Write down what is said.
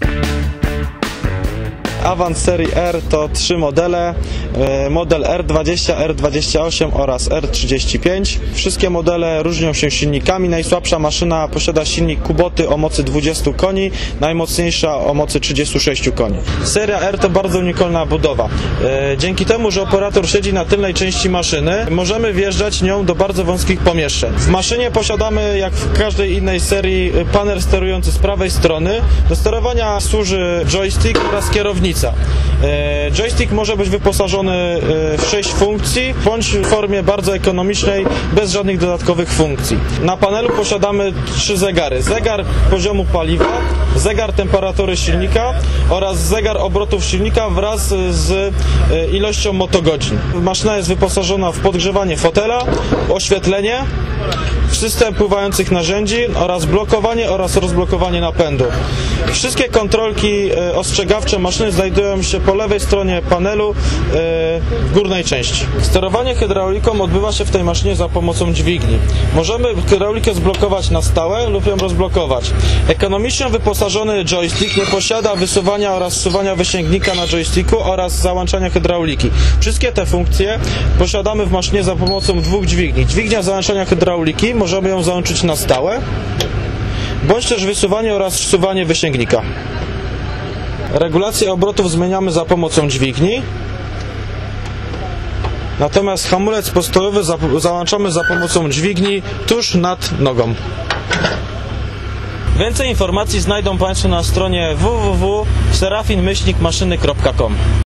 thank you Avant serii R to trzy modele, e, model R20, R28 oraz R35. Wszystkie modele różnią się silnikami. Najsłabsza maszyna posiada silnik Kuboty o mocy 20 koni, najmocniejsza o mocy 36 koni. Seria R to bardzo unikalna budowa. E, Dzięki temu, że operator siedzi na tylnej części maszyny, możemy wjeżdżać nią do bardzo wąskich pomieszczeń. W maszynie posiadamy, jak w każdej innej serii, panel sterujący z prawej strony. Do sterowania służy joystick oraz kierownica. E, Joystick może być wyposażony e, w 6 funkcji, bądź w formie bardzo ekonomicznej, bez żadnych dodatkowych funkcji. Na panelu posiadamy trzy zegary. Zegar poziomu paliwa, zegar temperatury silnika oraz zegar obrotów silnika wraz z e, ilością motogodzin. Maszyna jest wyposażona w podgrzewanie fotela, oświetlenie, system pływających narzędzi oraz blokowanie oraz rozblokowanie napędu. Wszystkie kontrolki e, ostrzegawcze maszyny znajdują się po lewej stronie panelu e, w górnej części. Sterowanie hydrauliką odbywa się w tej maszynie za pomocą dźwigni. Możemy hydraulikę zblokować na stałe lub ją rozblokować. Ekonomicznie wyposażony joystick nie posiada wysuwania oraz wsuwania wysięgnika na joysticku oraz załączania hydrauliki. Wszystkie te funkcje posiadamy w maszynie za pomocą dwóch dźwigni. Dźwignia załączania hydrauliki możemy ją załączyć na stałe, bądź też wysuwanie oraz wsuwanie wysięgnika. Regulację obrotów zmieniamy za pomocą dźwigni. Natomiast hamulec postojowy za- załączamy za pomocą dźwigni tuż nad nogą. Więcej informacji znajdą Państwo na stronie www.serafinmyślnikmaszyny.com